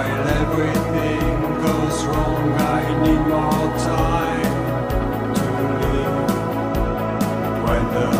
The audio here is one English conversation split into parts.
while everything goes wrong, I need more time to live. When the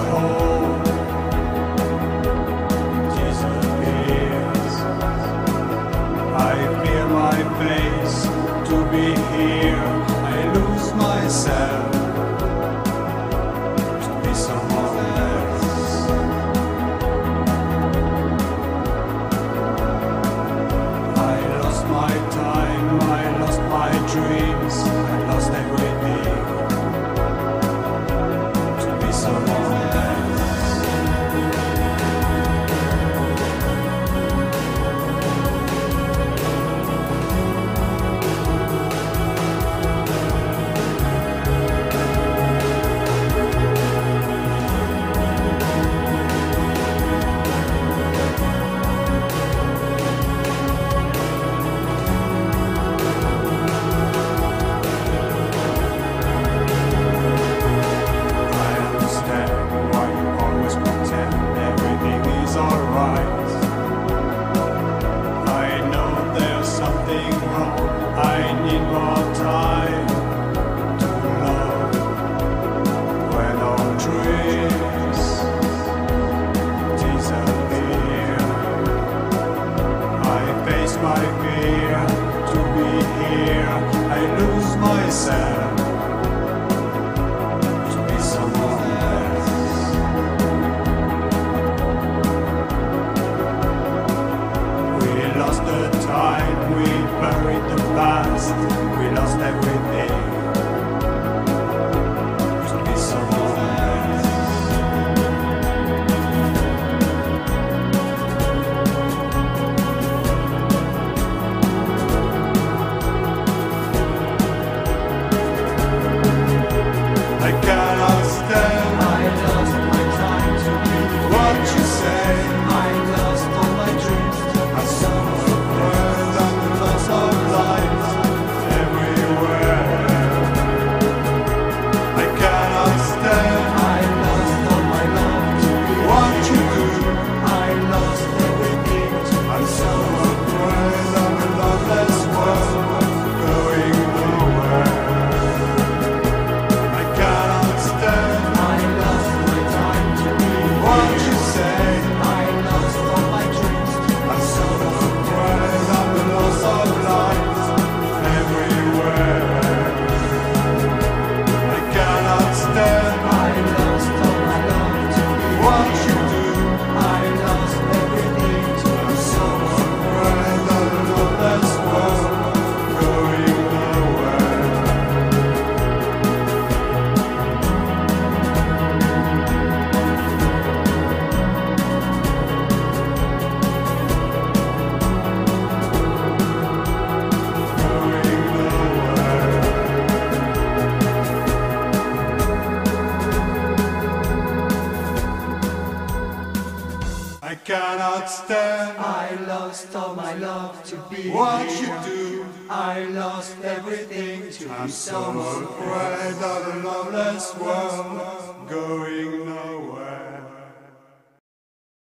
here I lose myself to be someone else. We lost the time, we buried the past, we lost everything. cannot stand. I lost all my love to be what you do. I lost everything to I'm be someone. I'm so afraid of a loveless world going nowhere.